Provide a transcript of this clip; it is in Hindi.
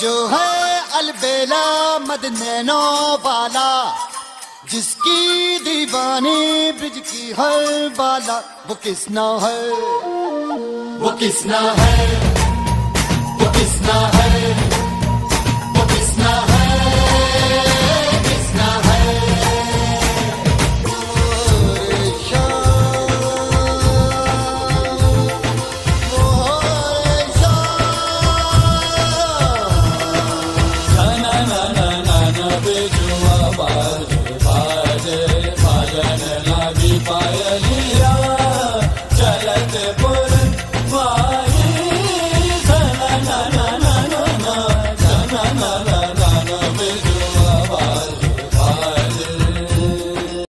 जो है अलबेला मदनैनो वाला, जिसकी दीवानी ब्रिज की हर बाला, वो किसना है? वो किसना है? वो किसना है? fire.